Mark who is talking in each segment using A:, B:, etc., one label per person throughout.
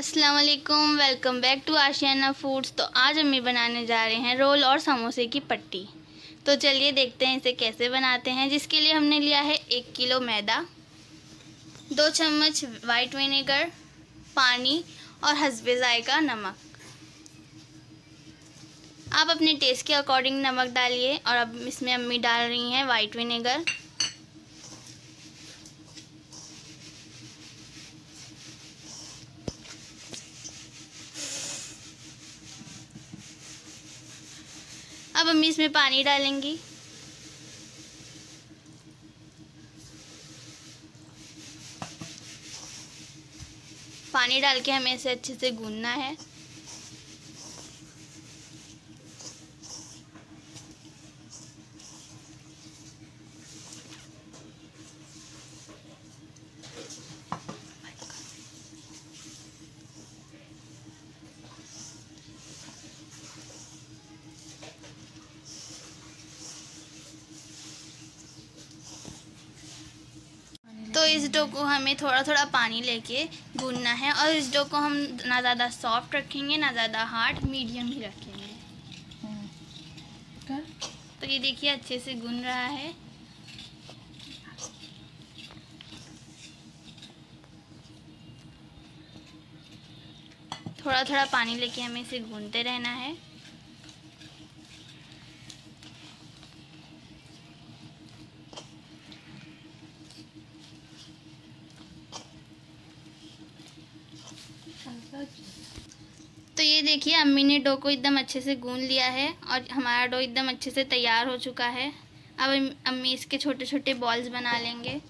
A: अस्सलाम वालेकुम back to Ashiyana foods तो आज ये बनाने जा रहे हैं रोल और समोसे की पट्टी। तो चलिए देखते हैं इसे कैसे बनाते हैं। जिसके लिए हमने लिया है एक किलो मैदा, दो चम्मच वाइट विनेगर पानी और हसबे ज़ायका नमक। आप अपने टेस्ट के अकॉर्डिंग नमक डालिए और अब इसमें अम्मी डाल रही हैं वाइट विनेगर अब हम इसमें पानी डालेंगे। पानी डाल के हमें इसे अच्छे से गूंदना है। इस डो को हमें थोड़ा थोड़ा पानी लेके गूंदना है और इस डो को हम ना ज़्यादा सॉफ्ट रखेंगे ना ज़्यादा हार्ड मीडियम ही रखेंगे। तो ये देखिए अच्छे से गूंद रहा है। थोड़ा थोड़ा पानी लेके हमें इसे गूंदते रहना है। तो ये देखिए, अम्मी ने डो को एकदम अच्छे से गूंद लिया है और हमारा डो एकदम अच्छे से तैयार हो चुका है। अब अम्मी इसके छोटे छोटे बॉल्स बना लेंगे।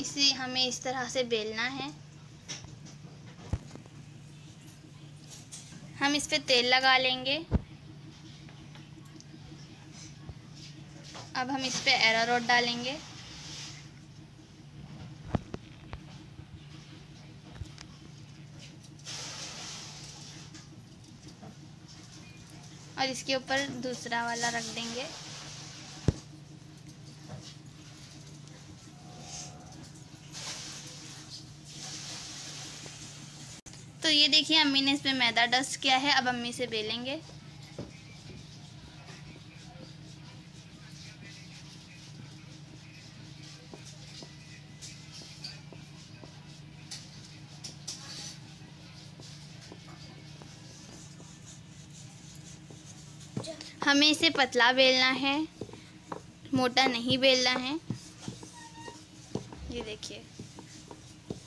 A: इसे हमें इस तरह से बेलना है। हम इस पर तेल लगा लेंगे। अब हम इस पर एरारोट डालेंगे। और इसके ऊपर दूसरा वाला रख देंगे। तो ये देखिए, अम्मी ने इसमें मैदा डस्ट किया है, अब अम्मी से बेलेंगे। हमें इसे पतला बेलना है, मोटा नहीं बेलना है। ये देखिए,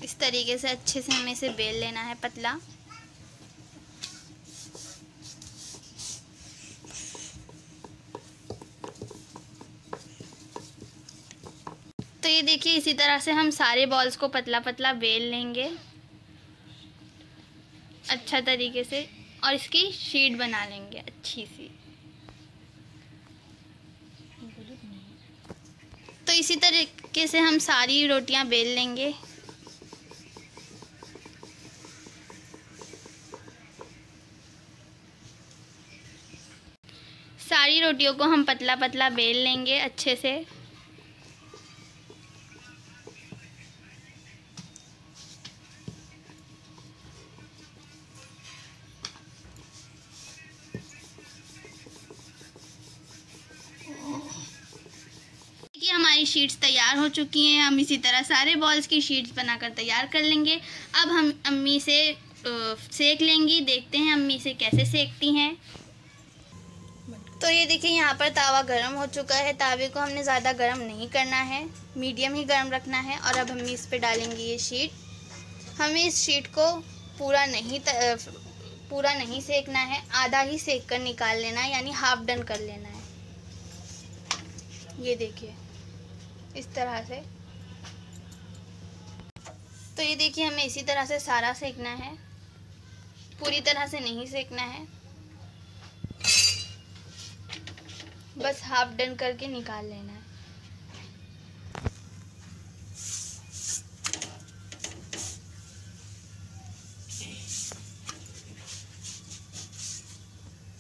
A: इस तरीके से अच्छे से हमें इसे बेल लेना है पतला। तो ये देखिए, इसी तरह से हम सारे बॉल्स को पतला पतला बेल लेंगे। अच्छा तरीके से, और इसकी शीट बना लेंगे अच्छी सी। तो इसी तरीके से हम सारी रोटियाँ बेल लेंगे। सारी रोटियों को हम पतला पतला बेल लेंगे अच्छे से। हमारी शीट्स तैयार हो चुकी हैं। हम इसी तरह सारे बॉल्स की शीट्स बनाकर तैयार कर लेंगे। अब हम अम्मी से सेक लेंगी। देखते हैं अम्मी से कैसे सेकती हैं। तो ये देखिए, यहाँ पर तावा गर्म हो चुका है। तावे को हमने ज़्यादा गर्म नहीं करना है। मीडियम ही गर्म रखना है। और अब हम इस पर डालेंगे ये शीट हमें इस शीट को पूरा नहीं पूरा नहीं सेकना है। आधा ही सेक कर निकाल लेना है, यानी हाफ़ डन कर लेना है। ये देखिए। इस तरह से। तो ये देखिए, हमें इसी तरह से सारा सेकना है। पूरी तरह से नहीं सेकना है। बस हाफ़ डन करके निकाल लेना है।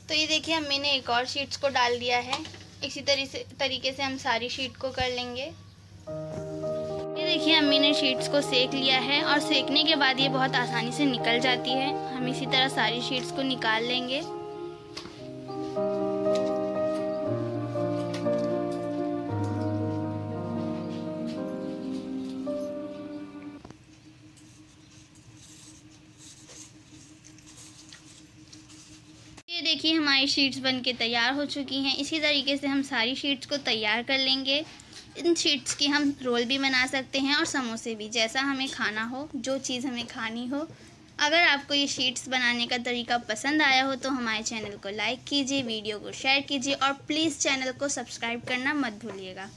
A: तो ये देखिए हम मैंने एक और शीट्स को डाल दिया है। इसी तरीके से तरीके से हम सारी शीट को कर लेंगे। देखिए, अम्मी ने शीट्स को सेक लिया है और सेकने के बाद ये बहुत आसानी से निकल जाती है। हम इसी तरह सारी शीट्स को निकाल लेंगे। देखिए हमारी शीट्स बन के तैयार हो चुकी हैं। इसी तरीके से हम सारी शीट्स को तैयार कर लेंगे। इन शीट्स की हम रोल भी बना सकते हैं और समोसे भी, जैसा हमें खाना हो, जो चीज़ हमें खानी हो। अगर आपको ये शीट्स बनाने का तरीका पसंद आया हो तो हमारे चैनल को लाइक कीजिए वीडियो को शेयर कीजिए और प्लीज़ चैनल को सब्सक्राइब करना मत भूलिएगा।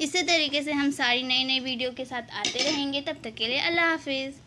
A: इसी तरीके से हम सारी नई नई वीडियो के साथ आते रहेंगे। तब तक के लिए अल्लाह हाफिज़।